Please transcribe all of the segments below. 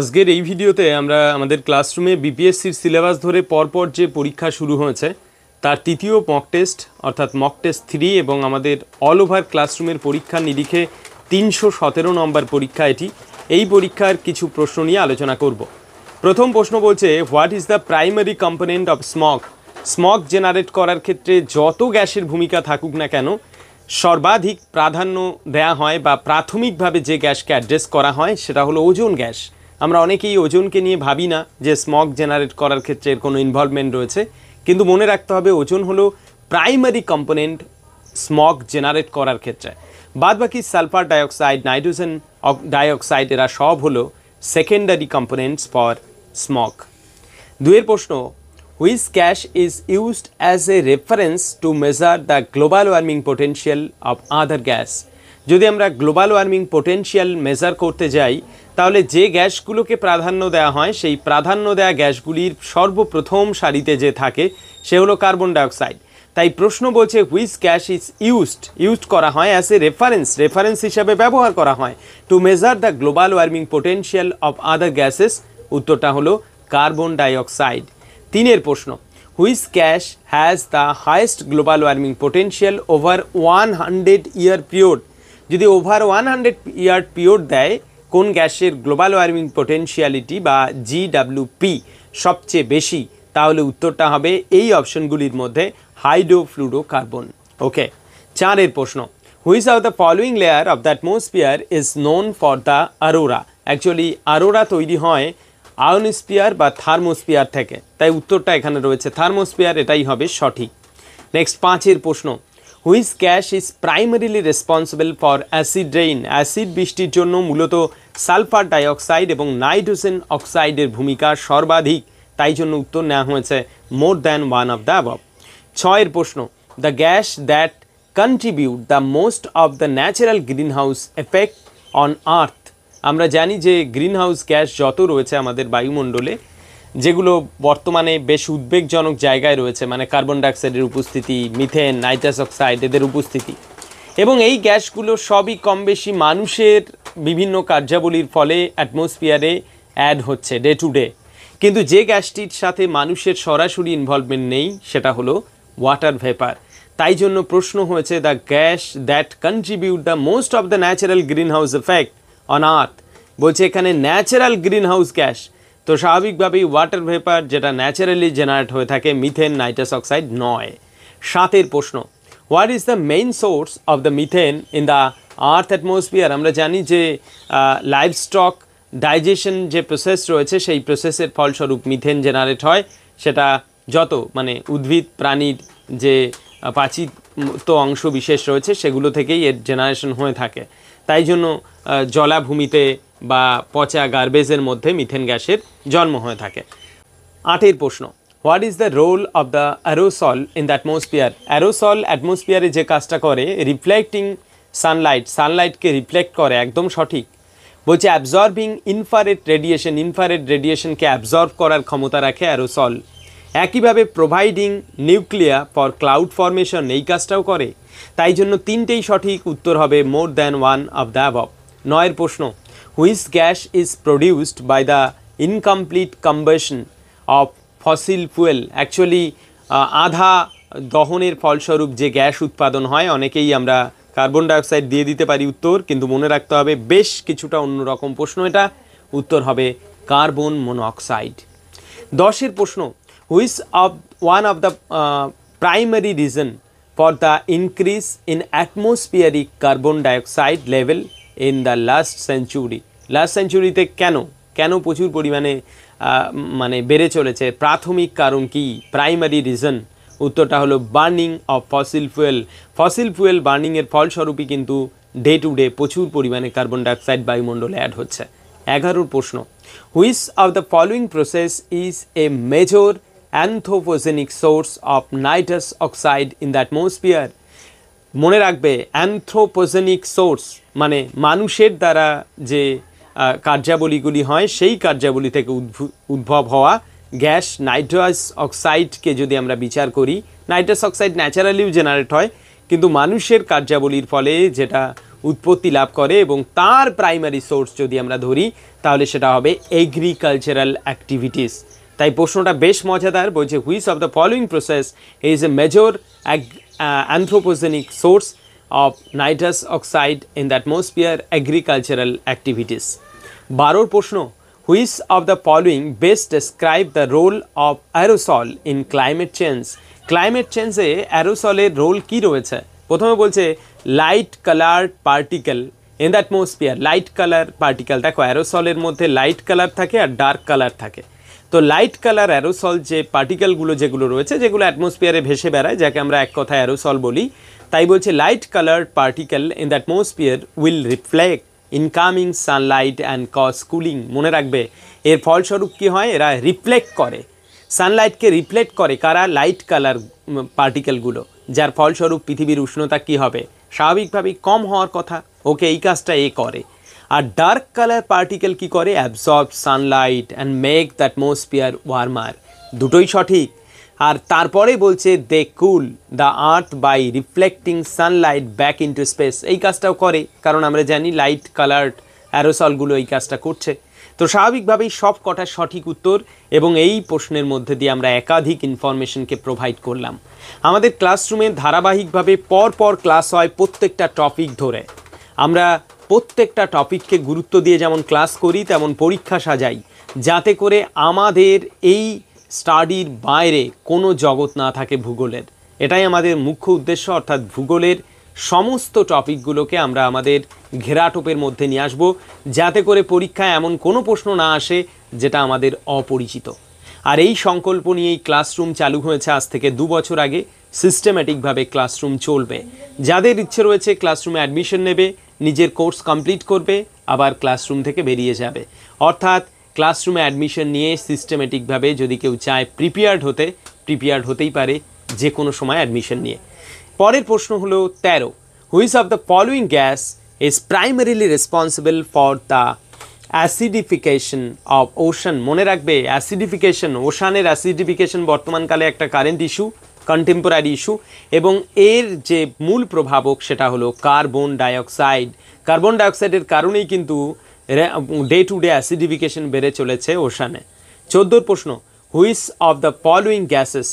আজকের এই ভিডিওতে আমরা আমাদের ক্লাসরুমে বিপিএসসির সিলেবাস ধরে পরপর যে পরীক্ষা শুরু হয়েছে, তার তৃতীয় মক টেস্ট অর্থাৎ মক টেস্ট থ্রি এবং আমাদের অল ওভার ক্লাসরুমের পরীক্ষা নিরিখে তিনশো সতেরো নম্বর পরীক্ষা এটি। এই পরীক্ষার কিছু প্রশ্ন নিয়ে আলোচনা করব। প্রথম প্রশ্ন বলছে what is the primary component of smog smog generate করার ক্ষেত্রে যত গ্যাসের ভূমিকা থাকুক না কেন, সর্বাধিক প্রাধান্য দেয়া হয় বা প্রাথমিকভাবে যে গ্যাসকে অ্যাড্রেস করা হয় সেটা হলো ওজন গ্যাস। আমরা অনেকেই ওজনকে নিয়ে ভাবি না যে স্মগ জেনারেট করার ক্ষেত্রে এর কোনো ইনভলভমেন্ট রয়েছে। কিন্তু মনে রাখতে হবে, ওজন হলো প্রাইমারি কম্পোনেন্ট স্মগ জেনারেট করার ক্ষেত্রে। বাদ বাকি সালফার ডাইঅক্সাইড নাইট্রোজেন ডাইঅক্সাইড এরা সব হলো সেকেন্ডারি কম্পোনেন্টস ফর স্মগ দুয়ের প্রশ্ন which gas is used as a reference to measure the global warming potential of other gas যদি আমরা গ্লোবাল ওয়ার্মিং পোটেনশিয়াল মেজার করতে যাই তাহলে যে গ্যাসগুলোকে প্রাধান্য দেওয়া হয়, সেই প্রাধান্য দেওয়া গ্যাসগুলির সর্বপ্রথম সারিতে যে থাকে, সে হলো কার্বন ডাইঅক্সাইড। তাই প্রশ্ন বলছে which gas is used used করা হয় অ্যাজ এ রেফারেন্স রেফারেন্স হিসাবে ব্যবহার করা হয়। To measure the global warming potential of other gases উত্তরটা হলো কার্বন ডাইঅক্সাইড। তিনের প্রশ্ন which gas has the highest global warming potential over one hundred year period যদি over one hundred year period দেয় কোন গ্যাসের গ্লোবাল ওয়ার্মিং পোটেনশিয়ালিটি বা জিডাব্লিউপি সবচেয়ে বেশি? তাহলে উত্তরটা হবে এই অপশনগুলির মধ্যে হাইড্রোফ্লুরো কার্বন ওকে, চারের প্রশ্ন। Which of the following layer of the atmosphere is known for the aurora actually aurora তৈরি হয় আয়নোস্পিয়ার বা থার্মোস্পিয়ার থেকে। তাই উত্তরটা এখানে রয়েছে। থার্মোস্পিয়ার এটাই হবে সঠিক। নেক্সট পাঁচের প্রশ্ন। Which gas is primarily responsible for acid rain. Acid বৃষ্টির জন্য মূলত সালফার ডাইঅক্সাইড এবং নাইট্রোজেন অক্সাইডের ভূমিকা সর্বাধিক, তাই জন্য উত্তর নেওয়া হয়েছে more than one of the above. ছয়ের প্রশ্ন, the gas that contribute the most of the natural greenhouse effect on earth? আমরা জানি যে গ্রিন হাউস গ্যাস যত রয়েছে আমাদের বায়ুমণ্ডলে যেগুলো বর্তমানে বেশ উদ্বেগজনক জায়গায় রয়েছে মানে কার্বন ডাইঅক্সাইডের উপস্থিতি, মিথেন, নাইট্রাস অক্সাইড এদের উপস্থিতি। এবং এই গ্যাসগুলো সবই কম বেশি মানুষের বিভিন্ন কার্যাবলীর ফলে অ্যাটমসফিয়ারে অ্যাড হচ্ছে ডে টু ডে। কিন্তু যে গ্যাসটির সাথে মানুষের সরাসরি ইনভলভমেন্ট নেই, সেটা হলো ওয়াটার ভেপার তাই জন্য প্রশ্ন হয়েছে the gas that contribute the most of the natural greenhouse effect on earth বলছে এখানে ন্যাচারাল গ্রিন হাউস গ্যাস তো স্বাভাবিকভাবেই ওয়াটার ভেপার যেটা ন্যাচারালি জেনারেট হয়ে থাকে মিথেন নাইট্রাস অক্সাইড নয়। সাতের প্রশ্ন what is the main source of the methane in the earth atmosphere আমরা জানি যে লাইভ স্টক ডাইজেশন যে প্রসেস রয়েছে, সেই প্রসেসের ফলস্বরূপ মিথেন জেনারেট হয়। সেটা যত মানে উদ্ভিদ, প্রাণীর যে পাচিত অংশ বিশেষ রয়েছে, সেগুলো থেকেই এর জেনারেশন হয়ে থাকে। তাই জন্য জলাভূমিতে বা পচা গার্বেজের মধ্যে মিথেন গ্যাসের জন্ম হয়ে থাকে। আটের প্রশ্ন what is the role of the aerosol in the atmosphere aerosol অ্যাটমসফিয়ারে যে কাজটা করে রিফ্লেক্টিং সানলাইট সানলাইটকে রিফ্লেক্ট করে একদম সঠিক। বলছে অ্যাবজর্বিং ইনফারেড রেডিয়েশন ইনফারেড রেডিয়েশনকে অ্যাবজর্ব করার ক্ষমতা রাখে অ্যারোসল একইভাবে providing nuclei for cloud formation এই কাজটাও করে। তাই জন্য তিনটেই সঠিক উত্তর হবে more than one of the above নয়ের প্রশ্ন which gas is produced by the incomplete combustion of fossil fuel actually আধা দহনের ফলস্বরূপ যে গ্যাস উৎপাদন হয়, অনেকেই আমরা কার্বন ডাইঅক্সাইড দিয়ে দিতে পারি উত্তর, কিন্তু মনে রাখতে হবে বেশ কিছুটা অন্যরকম প্রশ্ন এটা। উত্তর হবে কার্বন মনোঅক্সাইড দশের প্রশ্ন which of one of the primary reason for the increase in atmospheric carbon dioxide level in the last century last সেঞ্চুরিতে কেন? কেন প্রচুর পরিমাণে মানে বেড়ে চলেছে? প্রাথমিক কারণ কি? প্রাইমারি রিজন উত্তরটা হলো burning of fossil fuel fossil fuel বার্নিংয়ের ফলস্বরূপই কিন্তু ডে টু ডে প্রচুর পরিমাণে কার্বন ডাইঅক্সাইড বায়ুমণ্ডলে অ্যাড হচ্ছে। এগারোর প্রশ্ন। Which of the following process is a major anthropogenic source of nitrous oxide in the atmosphere মনে রাখবে অ্যান্থ্রোপোজেনিক সোর্স মানে মানুষের দ্বারা যে কার্যাবলীগুলি হয়, সেই কার্যাবলী থেকে উদ্ভব হওয়া গ্যাস নাইট্রাস অক্সাইডকে যদি আমরা বিচার করি নাইট্রাস অক্সাইড ন্যাচারালিও জেনারেট হয়, কিন্তু মানুষের কার্যাবলীর ফলে যেটা উৎপত্তি লাভ করে এবং তার প্রাইমারি সোর্স যদি আমরা ধরি, তাহলে সেটা হবে এগ্রিকালচারাল অ্যাক্টিভিটিস। তাই প্রশ্নটা বেশ মজাদার, বলছে which of the following process is a major anthropogenic source of nitrous oxide in the atmosphere agricultural activities বারোর প্রশ্ন which of the following best describe the role of aerosol in climate change climate চেঞ্জে অ্যারোসলের role কী রয়েছে? প্রথমে বলছে light colour particle in the atmosphere light colour particle দেখো অ্যারোসলের মধ্যে লাইট কালার থাকে আর ডার্ক কালার থাকে। তো লাইট কালার অ্যারোসল যে পার্টিকেলগুলো যেগুলো রয়েছে, যেগুলো অ্যাটমসফিয়ারে ভেসে বেড়ায়, যাকে আমরা এক কথায় অ্যারোসল বলি, তাই বলছে light colour particle in the atmosphere will reflect incoming sunlight and cause cooling মনে রাখবে, এর ফলস্বরূপ কী হয়? এরা রিফ্লেক্ট করে। সানলাইটকে রিফ্লেক্ট করে কারা? লাইট কালার পার্টিকেলগুলো যার ফলস্বরূপ পৃথিবীর উষ্ণতা কী হবে? স্বাভাবিকভাবেই কম হওয়ার কথা। ওকে, এই কাজটা এ করে। আর ডার্ক কালার পার্টিকেল কি করে? Absorb sunlight and make atmosphere warmer দুটোই সঠিক। আর তারপরে বলছে they cool the earth by reflecting sunlight back into space এই কাজটাও করে, কারণ আমরা জানি লাইট কালার্ড অ্যারোসলগুলো এই কাজটা করছে। তো স্বাভাবিকভাবেই সব কটা সঠিক উত্তর এবং এই প্রশ্নের মধ্যে দিয়ে আমরা একাধিক ইনফরমেশনকে প্রোভাইড করলাম। আমাদের ক্লাসরুমে ধারাবাহিকভাবে পর পর ক্লাস হয় প্রত্যেকটা টপিক ধরে। আমরা প্রত্যেকটা টপিককে গুরুত্ব দিয়ে যেমন ক্লাস করি, তেমন পরীক্ষা সাজাই। যাতে করে আমাদের এই স্টাডির বাইরে কোনো জগৎ না থাকে ভূগোলের। এটাই আমাদের মুখ্য উদ্দেশ্য, অর্থাৎ ভূগোলের সমস্ত টপিকগুলোকে আমরা আমাদের ঘেরাটোপের মধ্যে নিয়ে আসব, যাতে করে পরীক্ষায় এমন কোনো প্রশ্ন না আসে যেটা আমাদের অপরিচিত। আর এই সংকল্প নিয়েই ক্লাসরুম চালু হয়েছে আজ থেকে দু বছর আগে সিস্টেম্যাটিকভাবে ক্লাসরুম চলবে। যাদের ইচ্ছে রয়েছে ক্লাসরুমে অ্যাডমিশন নেবে নিজের কোর্স কমপ্লিট করবে, আবার ক্লাসরুম থেকে বেরিয়ে যাবে। অর্থাৎ ক্লাসরুমে অ্যাডমিশন নিয়ে সিস্টেমেটিকভাবে যদি কেউ চায় প্রিপেয়ার্ড হতে প্রিপেয়ার্ড হতেই পারে যে কোনো সময় অ্যাডমিশন নিয়ে। পরের প্রশ্ন হলো তেরো। Which of the following gas is primarily responsible for the acidification of ocean মনে রাখবে অ্যাসিডিফিকেশন ওশানের অ্যাসিডিফিকেশন বর্তমানকালে একটা কারেন্ট ইস্যু কন্টেম্পোরারি ইস্যু এবং এর যে মূল প্রভাবক সেটা হলো কার্বন ডাইঅক্সাইড কার্বন ডাইঅক্সাইডের কারণেই কিন্তু ডে টু ডে অ্যাসিডিফিকেশন বেড়ে চলেছে ওশানে। চোদ্দোর প্রশ্ন which of the following gases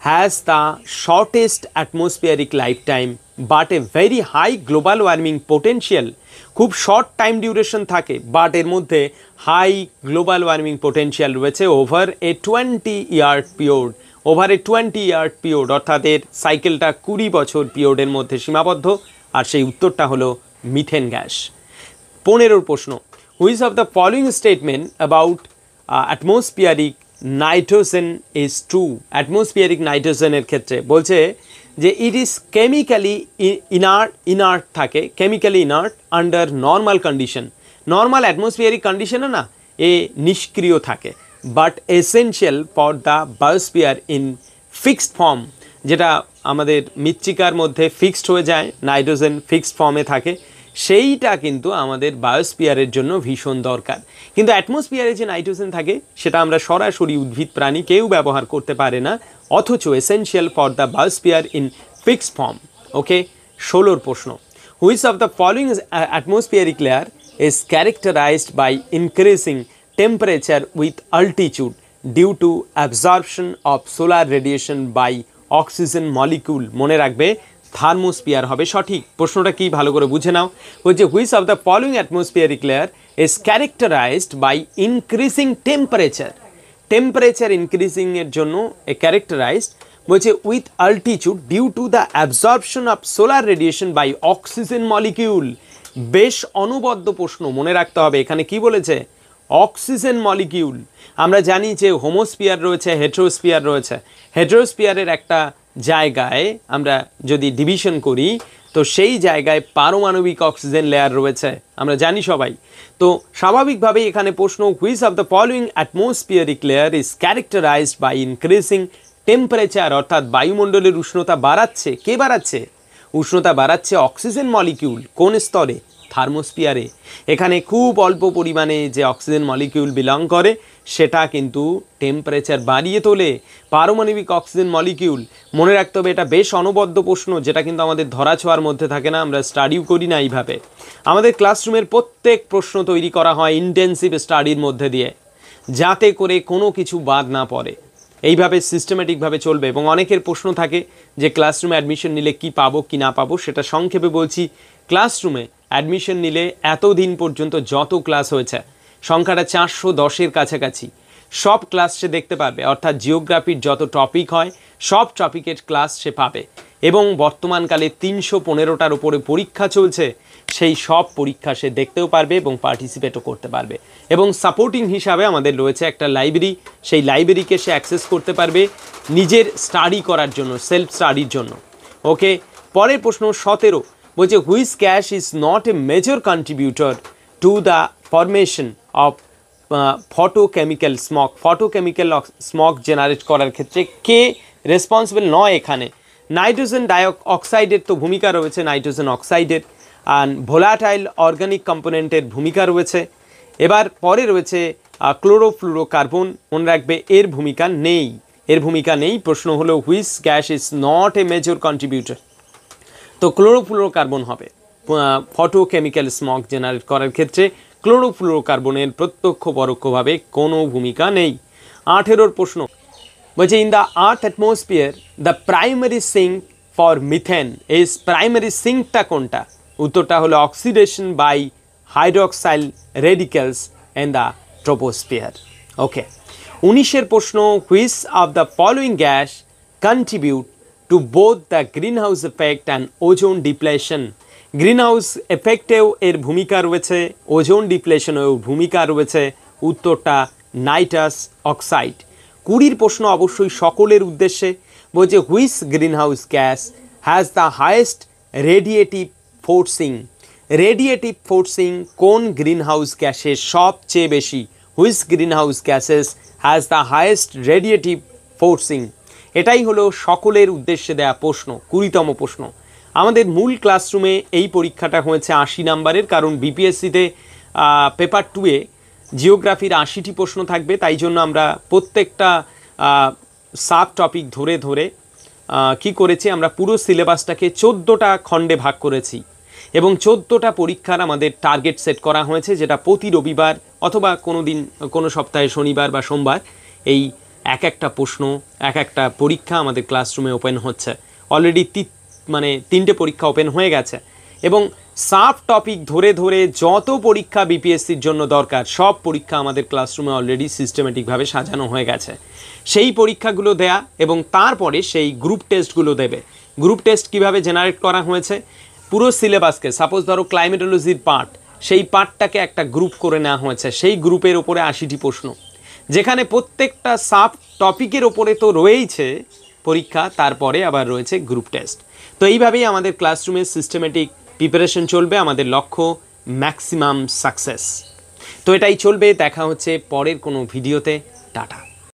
has the shortest atmospheric life time but a very high global warming potential খুব শর্ট টাইম ডিউরেশন থাকে বাট এর মধ্যে হাই গ্লোবাল ওয়ার্মিং পোটেনশিয়াল রয়েছে over a twenty year period over a twenty year period, অর্থাৎ এর সাইকেলটা কুড়ি বছর পিরিয়ডের মধ্যে সীমাবদ্ধ। আর সেই উত্তরটা হলো মিথেন গ্যাস। পনেরোর প্রশ্ন which of the following statement about atmospheric nitrogen is true atmospheric নাইট্রোজেনের ক্ষেত্রে বলছে যে it is chemically inert inert থাকে chemically inert under normal condition normal atmospheric কন্ডিশনে না, এ নিষ্ক্রিয় থাকে। But essential for the biosphere in fixed form যেটা আমাদের মৃত্তিকার মধ্যে ফিক্সড হয়ে যায় নাইট্রোজেন ফিক্সড ফর্মে থাকে, সেইটা কিন্তু আমাদের বায়োস্পিয়ারের জন্য ভীষণ দরকার। কিন্তু অ্যাটমসফিয়ারে যে নাইট্রোজেন থাকে, সেটা আমরা সরাসরি উদ্ভিদ প্রাণী কেউ ব্যবহার করতে পারে না, অথচ essential for the biosphere in fixed form okay ষোলোর প্রশ্ন which of the following atmospheric layer is characterized by increasing temperature with altitude due to absorption of solar radiation by oxygen molecule মনে রাখবে থার্মোস্পিয়ার হবে সঠিক। প্রশ্নটা কি? ভালো করে বুঝে নাও। হচ্ছে which of the following atmospheric layer is characterized by increasing temperature temperature ইনক্রিজিংয়ের জন্য এ ক্যারেক্টারাইজড বলছে with altitude due to the absorption of solar radiation by oxygen molecule বেশ অনবদ্য প্রশ্ন, মনে রাখতে হবে। এখানে কি বলেছে? Oxygen molecule. আমরা জানি যে হোমোস্পিয়ার রয়েছে হেট্রোস্পিয়ার রয়েছে। হেট্রোস্পিয়ারের একটা জায়গায় আমরা যদি ডিভিশন করি, তো সেই জায়গায় পারমাণবিক অক্সিজেন লেয়ার রয়েছে। আমরা জানি সবাই। তো স্বাভাবিকভাবেই এখানে প্রশ্ন which of the following atmospheric layer is characterized by increasing temperature অর্থাৎ বায়ুমণ্ডলের উষ্ণতা বাড়াচ্ছে? কে বাড়াচ্ছে? উষ্ণতা বাড়াচ্ছে অক্সিজেন মলিকিউল। কোন স্তরে? থার্মোস্পিয়ারে এখানে খুব অল্প পরিমাণে যে অক্সিজেন মলিকিউল বিলং করে, সেটা কিন্তু টেম্পারেচার বাড়িয়ে তোলে পারমাণবিক অক্সিজেন মলিকিউল। মনে রাখতে হবে, এটা বেশ অনবদ্য প্রশ্ন, যেটা কিন্তু আমাদের ধরাছোঁয়ার মধ্যে থাকে না, আমরা স্টাডিও করি না এইভাবে। আমাদের ক্লাসরুমের প্রত্যেক প্রশ্ন তৈরি করা হয় ইন্টেন্সিভ স্টাডির মধ্যে দিয়ে, যাতে করে কোনো কিছু বাদ না পড়ে। এইভাবে সিস্টেমেটিকভাবে চলবে এবং অনেকের প্রশ্ন থাকে যে ক্লাসরুমে অ্যাডমিশন নিলে কি পাবো, কি না পাবো, সেটা সংক্ষেপে বলছি ক্লাসরুমে অ্যাডমিশন নিলে এতদিন পর্যন্ত যত ক্লাস হয়েছে, সংখ্যাটা চারশো দশের কাছাকাছি। সব ক্লাস সে দেখতে পারবে, অর্থাৎ জিওগ্রাফির যত টপিক হয়, সব টপিকের ক্লাস সে পাবে। এবং বর্তমানকালে তিনশো পনেরোটার উপরে পরীক্ষা চলছে, সেই সব পরীক্ষা সে দেখতেও পারবে এবং পার্টিসিপেটও করতে পারবে। এবং সাপোর্টিং হিসাবে আমাদের রয়েছে একটা লাইব্রেরি সেই লাইব্রেরিকে সে অ্যাক্সেস করতে পারবে নিজের স্টাডি করার জন্য সেলফ স্টাডির জন্য। ওকে পরের প্রশ্ন, সতেরো। বলছে, which gas is not a major contributor to the formation of photochemical smog photochemical smog generate করার ক্ষেত্রে কে রেসপন্সিবল নয় এখানে। নাইট্রোজেন ডাইঅক অক্সাইডের তো ভূমিকা রয়েছে, নাইট্রোজেন অক্সাইডের। আর ভোলাটাইল অর্গানিক কম্পোনেন্টের ভূমিকা রয়েছে। এবার পরে রয়েছে ক্লোরোফ্লুরোকার্বন মনে রাখবে, এর ভূমিকা নেই। এর ভূমিকা নেই। প্রশ্ন হলো, which gas is not a major contributor তো ক্লোরোফ্লুরোকার্বন হবে। ফটোকেমিক্যাল স্মক জেনারেট করার ক্ষেত্রে ক্লোরোফ্লুরোকার্বনের প্রত্যক্ষ পরোক্ষভাবে কোনো ভূমিকা নেই। আঠেরোর প্রশ্ন, বলছে in the earth atmosphere the primary sink for methane is primary সিঙ্কটা কোনটা? উত্তরটা হলো oxidation by hydroxyl radicals in the troposphere okay উনিশের প্রশ্ন which of the following gas contribute to both the green house effect and ozone depletion green house এফেক্টেও এর ভূমিকা রয়েছে ozone ডিপ্লেশনেও ভূমিকা রয়েছে উত্তরটা নাইট্রাস অক্সাইড কুড়ির প্রশ্ন অবশ্যই সকলের উদ্দেশ্যে, বলছে which green house gas has the highest radiative forcing radiative forcing কোন গ্রিন হাউস গ্যাসের সবচেয়ে বেশি? Which green house gases has the highest radiative forcing এটাই হলো সকলের উদ্দেশ্যে দেয়া প্রশ্ন, কুড়িতম প্রশ্ন। আমাদের মূল ক্লাসরুমে এই পরীক্ষাটা হয়েছে আশি নাম্বারের, কারণ বিপিএসসিতে পেপার টুয়ে জিওগ্রাফির আশিটি প্রশ্ন থাকবে, তাই জন্য আমরা প্রত্যেকটা সাব টপিক ধরে ধরে কি করেছি, আমরা পুরো সিলেবাসটাকে চোদ্দোটা খণ্ডে ভাগ করেছি। এবং চোদ্দোটা পরীক্ষার আমাদের টার্গেট সেট করা হয়েছে, যেটা প্রতি রবিবার অথবা কোনো দিন, কোনো সপ্তাহে শনিবার বা সোমবার এই এক একটা প্রশ্ন, এক একটা পরীক্ষা আমাদের ক্লাসরুমে ওপেন হচ্ছে। অলরেডি মানে তিনটে পরীক্ষা ওপেন হয়ে গেছে। এবং সাব টপিক ধরে ধরে যত পরীক্ষা বিপিএসসির জন্য দরকার, সব পরীক্ষা আমাদের ক্লাসরুমে অলরেডি সিস্টেমেটিকভাবে সাজানো হয়ে গেছে। সেই পরীক্ষাগুলো দেয়া এবং তারপরে সেই গ্রুপ টেস্টগুলো দেবে। গ্রুপ টেস্ট কীভাবে জেনারেট করা হয়েছে? পুরো সিলেবাসকে সাপোজ ধরো ক্লাইমেটোলজির পার্ট সেই পার্টটাকে একটা গ্রুপ করে নেওয়া হয়েছে। সেই গ্রুপের ওপরে আশিটি প্রশ্ন। যেখানে প্রত্যেকটা সাব টপিকের ওপরে তো রয়েইছে পরীক্ষা, তারপরে আবার রয়েছে গ্রুপ টেস্ট তো এইভাবেই আমাদের ক্লাসরুমের সিস্টেমেটিক প্রিপারেশন চলবে, আমাদের লক্ষ্য ম্যাক্সিমাম সাকসেস তো এটাই চলবে, দেখা হচ্ছে পরের কোনো ভিডিওতে টাটা।